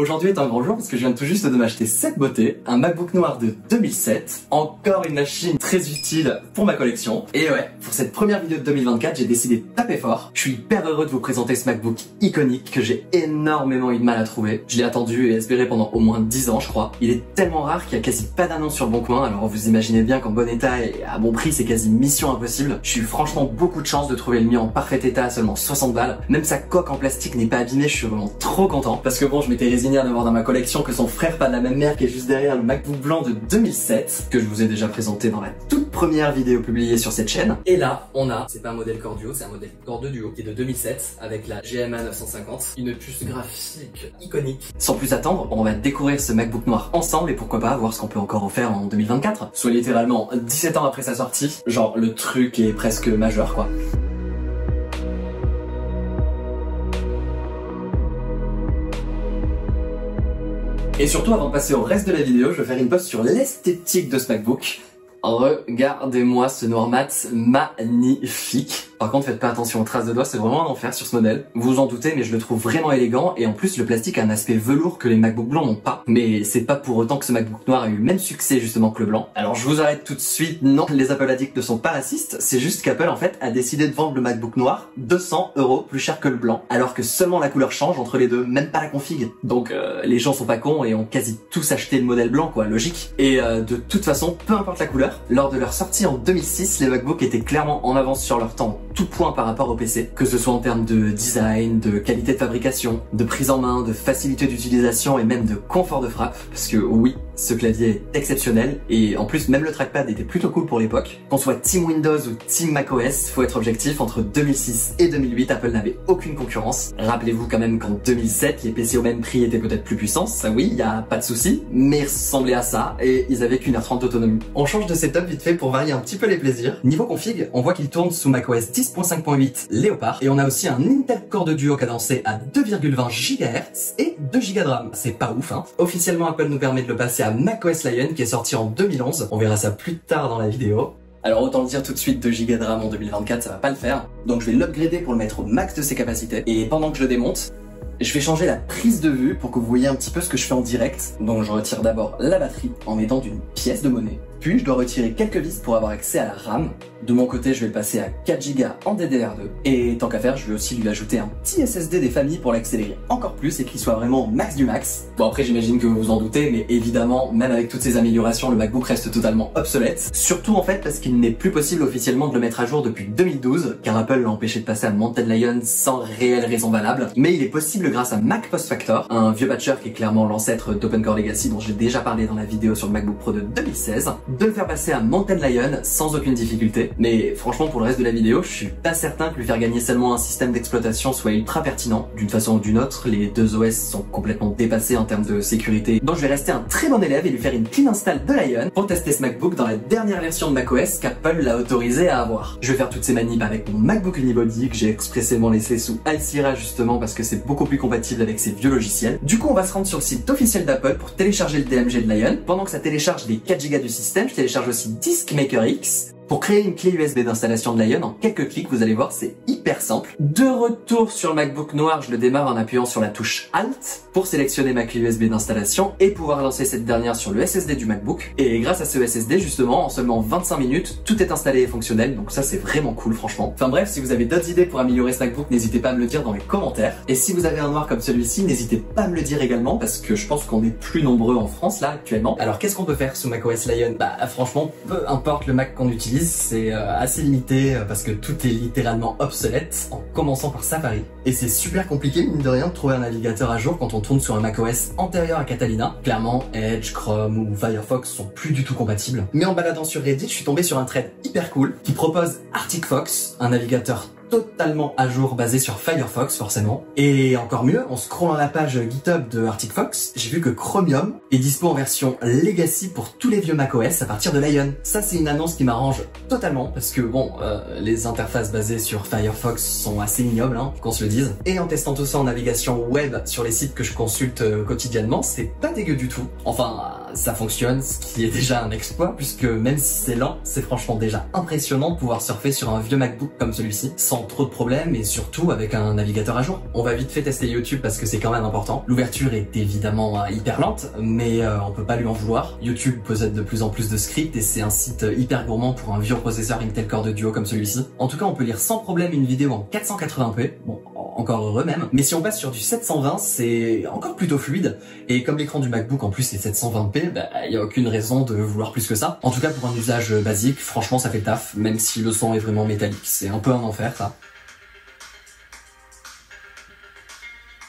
Aujourd'hui est un grand jour parce que je viens tout juste de m'acheter cette beauté, un MacBook noir de 2007, encore une machine très utile pour ma collection. Et ouais, pour cette première vidéo de 2024, j'ai décidé de taper fort. Je suis hyper heureux de vous présenter ce MacBook iconique que j'ai énormément eu de mal à trouver. Je l'ai attendu et espéré pendant au moins 10 ans, je crois. Il est tellement rare qu'il y a quasi pas d'annonce sur le bon coin, alors vous imaginez bien qu'en bon état et à bon prix, c'est quasi mission impossible. J'ai eu franchement beaucoup de chance de trouver le mien en parfait état à seulement 60 balles. Même sa coque en plastique n'est pas abîmée, je suis vraiment trop content. Parce que bon, je m'étais résigné d'avoir dans ma collection que son frère pas de la même mère qui est juste derrière le MacBook blanc de 2007 que je vous ai déjà présenté dans la toute première vidéo publiée sur cette chaîne. Et là, on a, c'est pas un modèle Core Duo, c'est un modèle Core 2 Duo qui est de 2007 avec la GMA 950, une puce graphique iconique. Sans plus attendre, on va découvrir ce MacBook noir ensemble et pourquoi pas voir ce qu'on peut encore en faire en 2024. Soit littéralement 17 ans après sa sortie, genre le truc est presque majeur quoi. Et surtout, avant de passer au reste de la vidéo, je vais faire une pause sur l'esthétique de ce MacBook. Regardez-moi ce noir mat magnifique. Par contre, faites pas attention aux traces de doigts, c'est vraiment un enfer sur ce modèle. Vous vous en doutez, mais je le trouve vraiment élégant et en plus le plastique a un aspect velours que les MacBook blancs n'ont pas. Mais c'est pas pour autant que ce MacBook noir a eu le même succès justement que le blanc. Alors je vous arrête tout de suite, non, les Apple Addicts ne sont pas racistes, c'est juste qu'Apple en fait a décidé de vendre le MacBook noir 200 euros plus cher que le blanc, alors que seulement la couleur change entre les deux, même pas la config. Donc euh, les gens sont pas cons et ont quasi tous acheté le modèle blanc quoi, logique. Et euh, de toute façon, peu importe la couleur, lors de leur sortie en 2006, les MacBooks étaient clairement en avance sur leur temps tout point par rapport au PC, que ce soit en termes de design, de qualité de fabrication, de prise en main, de facilité d'utilisation et même de confort de frappe, parce que oui, ce clavier est exceptionnel et en plus même le trackpad était plutôt cool pour l'époque. Qu'on soit Team Windows ou Team macOS, faut être objectif, entre 2006 et 2008, Apple n'avait aucune concurrence. Rappelez-vous quand même qu'en 2007, les PC au même prix étaient peut-être plus puissants, ça oui, y a pas de souci, mais ils ressemblaient à ça et ils avaient qu'une heure 30 d'autonomie. On change setup vite fait pour varier un petit peu les plaisirs. Niveau config, on voit qu'il tourne sous macOS 10.5.8 Léopard et on a aussi un Intel Core de Duo cadencé à 2,20 GHz et 2 Go de RAM. C'est pas ouf hein. Officiellement Apple nous permet de le passer à macOS Lion qui est sorti en 2011. On verra ça plus tard dans la vidéo. Alors autant le dire tout de suite, 2 Go de RAM en 2024, ça va pas le faire. Donc je vais l'upgrader pour le mettre au max de ses capacités. Et pendant que je le démonte, je vais changer la prise de vue pour que vous voyez un petit peu ce que je fais en direct. Donc je retire d'abord la batterie en mettant une pièce de monnaie. Puis je dois retirer quelques vis pour avoir accès à la RAM. De mon côté, je vais le passer à 4 Go en DDR2. Et tant qu'à faire, je vais aussi lui ajouter un petit SSD des familles pour l'accélérer encore plus et qu'il soit vraiment max du max. Bon après j'imagine que vous vous en doutez, mais évidemment, même avec toutes ces améliorations, le MacBook reste totalement obsolète. Surtout en fait parce qu'il n'est plus possible officiellement de le mettre à jour depuis 2012, car Apple l'a empêché de passer à Mountain Lion sans réelle raison valable. Mais il est possible grâce à Mac Post Factor, un vieux patcher qui est clairement l'ancêtre d'OpenCore Legacy dont j'ai déjà parlé dans la vidéo sur le MacBook Pro de 2016 de le faire passer à Mountain Lion sans aucune difficulté. Mais franchement, pour le reste de la vidéo, je suis pas certain que lui faire gagner seulement un système d'exploitation soit ultra pertinent. D'une façon ou d'une autre, les deux OS sont complètement dépassés en termes de sécurité. Donc je vais rester un très bon élève et lui faire une clean install de Lion pour tester ce MacBook dans la dernière version de macOS qu'Apple l'a autorisé à avoir. Je vais faire toutes ces manips avec mon MacBook Unibody que j'ai expressément laissé sous Alcira justement parce que c'est beaucoup plus compatible avec ces vieux logiciels. Du coup, on va se rendre sur le site officiel d'Apple pour télécharger le DMG de Lion. Pendant que ça télécharge les 4 Go du système, je télécharge aussi Diskmaker X pour créer une clé USB d'installation de Lion, en quelques clics, vous allez voir, c'est hyper simple. De retour sur le MacBook noir, je le démarre en appuyant sur la touche Alt pour sélectionner ma clé USB d'installation et pouvoir lancer cette dernière sur le SSD du MacBook. Et grâce à ce SSD, justement, en seulement 25 minutes, tout est installé et fonctionnel, donc ça c'est vraiment cool, franchement. Enfin bref, si vous avez d'autres idées pour améliorer ce MacBook, n'hésitez pas à me le dire dans les commentaires. Et si vous avez un noir comme celui-ci, n'hésitez pas à me le dire également, parce que je pense qu'on est plus nombreux en France là actuellement. Alors qu'est-ce qu'on peut faire sous macOS Lion? Bah franchement, peu importe le Mac qu'on utilise, c'est euh, assez limité euh, parce que tout est littéralement obsolète, en commençant par Safari. Et c'est super compliqué, mine de rien, de trouver un navigateur à jour quand on tourne sur un macOS antérieur à Catalina. Clairement, Edge, Chrome ou Firefox sont plus du tout compatibles. Mais en baladant sur Reddit, je suis tombé sur un thread hyper cool qui propose Arctic Fox, un navigateur totalement à jour basé sur Firefox forcément. Et encore mieux, en scrollant la page GitHub de Arctic Fox, j'ai vu que Chromium est dispo en version Legacy pour tous les vieux macOS à partir de Lion. Ça c'est une annonce qui m'arrange totalement parce que bon, euh, les interfaces basées sur Firefox sont assez ignobles, hein, qu'on se le dise. Et en testant tout ça en navigation web sur les sites que je consulte euh, quotidiennement, c'est pas dégueu du tout. Enfin, ça fonctionne, ce qui est déjà un exploit puisque même si c'est lent, c'est franchement déjà impressionnant de pouvoir surfer sur un vieux MacBook comme celui-ci sans trop de problèmes et surtout avec un navigateur à jour. On va vite fait tester YouTube parce que c'est quand même important. L'ouverture est évidemment euh, hyper lente, mais euh, on peut pas lui en vouloir. YouTube possède de plus en plus de scripts et c'est un site hyper gourmand pour un vieux processeur Intel Core de Duo comme celui-ci. En tout cas, on peut lire sans problème une vidéo en 480p. Bon, encore heureux même. Mais si on passe sur du 720, c'est encore plutôt fluide. Et comme l'écran du MacBook en plus est 720p, bah, il y a aucune raison de vouloir plus que ça. En tout cas, pour un usage basique, franchement, ça fait taf, même si le son est vraiment métallique. C'est un peu un enfer, ça.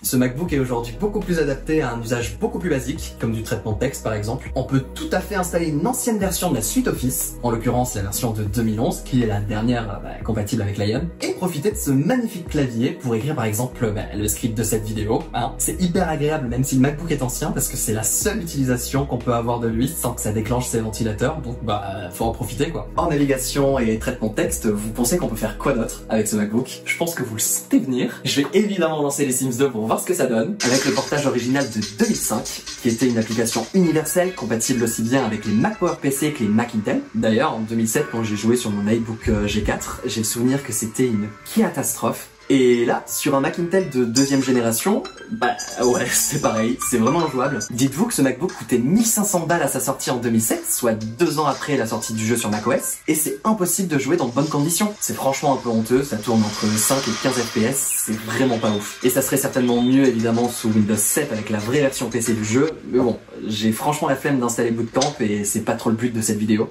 Ce MacBook est aujourd'hui beaucoup plus adapté à un usage beaucoup plus basique, comme du traitement de texte par exemple. On peut tout à fait installer une ancienne version de la suite Office, en l'occurrence la version de 2011, qui est la dernière bah, compatible avec Lion, et profiter de ce magnifique clavier pour écrire par exemple bah, le script de cette vidéo. Hein. C'est hyper agréable même si le MacBook est ancien, parce que c'est la seule utilisation qu'on peut avoir de lui sans que ça déclenche ses ventilateurs, donc bah faut en profiter quoi. En navigation et traitement de texte, vous pensez qu'on peut faire quoi d'autre avec ce MacBook? Je pense que vous le sentez venir. Je vais évidemment lancer les Sims 2 pour voir ce que ça donne, avec le portage original de 2005, qui était une application universelle, compatible aussi bien avec les Mac PowerPC que les Mac Intel. D'ailleurs, en 2007, quand j'ai joué sur mon iBook euh, G4, j'ai le souvenir que c'était une catastrophe. Et là, sur un Mac Intel de deuxième génération, bah ouais, c'est pareil, c'est vraiment injouable. Dites-vous que ce MacBook coûtait 1500 balles à sa sortie en 2007, soit deux ans après la sortie du jeu sur macOS, et c'est impossible de jouer dans de bonnes conditions. C'est franchement un peu honteux, ça tourne entre 5 et 15 FPS, c'est vraiment pas ouf. Et ça serait certainement mieux évidemment sous Windows 7 avec la vraie version PC du jeu, mais bon, j'ai franchement la flemme d'installer Bootcamp et c'est pas trop le but de cette vidéo.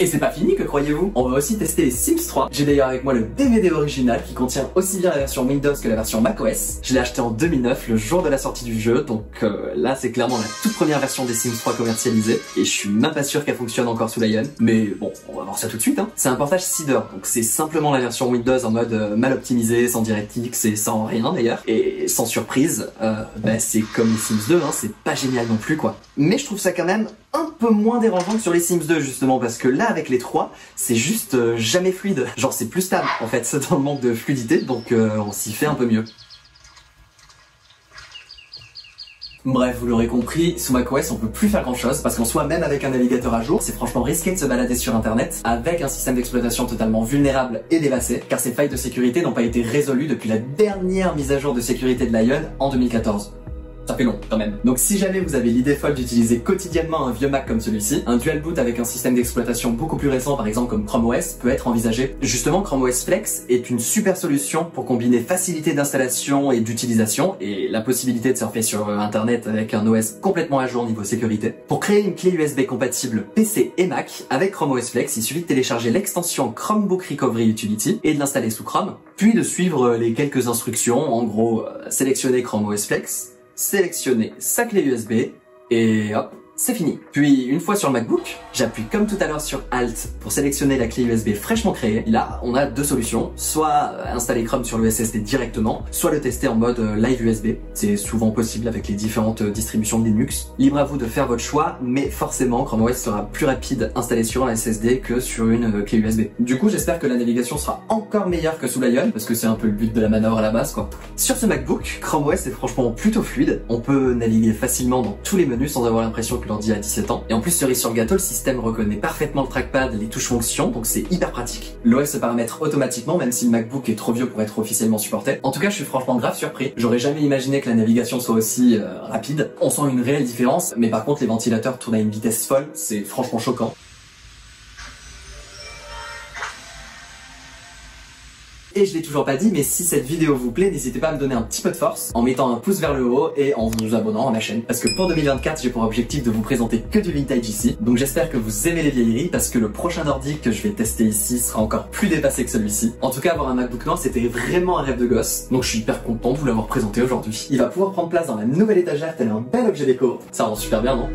Et c'est pas fini, que croyez-vous? On va aussi tester les Sims 3. J'ai d'ailleurs avec moi le DVD original qui contient aussi bien la version Windows que la version macOS. Je l'ai acheté en 2009, le jour de la sortie du jeu, donc euh, là c'est clairement la toute première version des Sims 3 commercialisée, et je suis même pas sûr qu'elle fonctionne encore sous Lion. Mais bon, on va voir ça tout de suite. Hein. C'est un portage Cider, donc c'est simplement la version Windows en mode euh, mal optimisé, sans DirectX et sans rien d'ailleurs. Et sans surprise, euh, bah, c'est comme les Sims 2, hein, c'est pas génial non plus quoi. Mais je trouve ça quand même un peu moins dérangeant que sur les Sims 2 justement parce que là avec les trois c'est juste euh, jamais fluide. Genre c'est plus stable en fait c'est dans le manque de fluidité donc euh, on s'y fait un peu mieux. Bref, vous l'aurez compris, sous macOS on peut plus faire grand chose parce qu'en soit même avec un navigateur à jour, c'est franchement risqué de se balader sur internet avec un système d'exploitation totalement vulnérable et dévasté car ces failles de sécurité n'ont pas été résolues depuis la dernière mise à jour de sécurité de Lion en 2014 ça fait long quand même. Donc si jamais vous avez l'idée folle d'utiliser quotidiennement un vieux Mac comme celui-ci, un dual boot avec un système d'exploitation beaucoup plus récent par exemple comme Chrome OS peut être envisagé. Justement Chrome OS Flex est une super solution pour combiner facilité d'installation et d'utilisation et la possibilité de surfer sur euh, internet avec un OS complètement à jour niveau sécurité. Pour créer une clé USB compatible PC et Mac avec Chrome OS Flex, il suffit de télécharger l'extension Chromebook Recovery Utility et de l'installer sous Chrome, puis de suivre les quelques instructions, en gros euh, sélectionner Chrome OS Flex, sélectionner sa clé USB et hop, c'est fini. Puis une fois sur le MacBook, j'appuie comme tout à l'heure sur Alt pour sélectionner la clé USB fraîchement créée. là, on a deux solutions, soit installer Chrome sur le SSD directement, soit le tester en mode euh, Live USB. C'est souvent possible avec les différentes euh, distributions de Linux. Libre à vous de faire votre choix, mais forcément Chrome OS sera plus rapide installé sur un SSD que sur une euh, clé USB. Du coup, j'espère que la navigation sera encore meilleure que sous Lion, parce que c'est un peu le but de la manœuvre à la base quoi. Sur ce MacBook, Chrome OS est franchement plutôt fluide. On peut naviguer facilement dans tous les menus sans avoir l'impression que l'ordi a 17 ans. Et en plus, cerise sur le gâteau, le système reconnaît parfaitement le trackpad, les touches fonctions, donc c'est hyper pratique. L'OS se paramètre automatiquement, même si le MacBook est trop vieux pour être officiellement supporté. En tout cas, je suis franchement grave surpris. J'aurais jamais imaginé que la navigation soit aussi euh, rapide. On sent une réelle différence, mais par contre, les ventilateurs tournent à une vitesse folle, c'est franchement choquant. Et je l'ai toujours pas dit, mais si cette vidéo vous plaît, n'hésitez pas à me donner un petit peu de force en mettant un pouce vers le haut et en vous abonnant à ma chaîne. Parce que pour 2024, j'ai pour objectif de vous présenter que du vintage ici. Donc j'espère que vous aimez les vieilleries parce que le prochain ordi que je vais tester ici sera encore plus dépassé que celui-ci. En tout cas, avoir un MacBook noir, c'était vraiment un rêve de gosse. Donc je suis hyper content de vous l'avoir présenté aujourd'hui. Il va pouvoir prendre place dans la nouvelle étagère tel un bel objet déco. Ça rend super bien, non?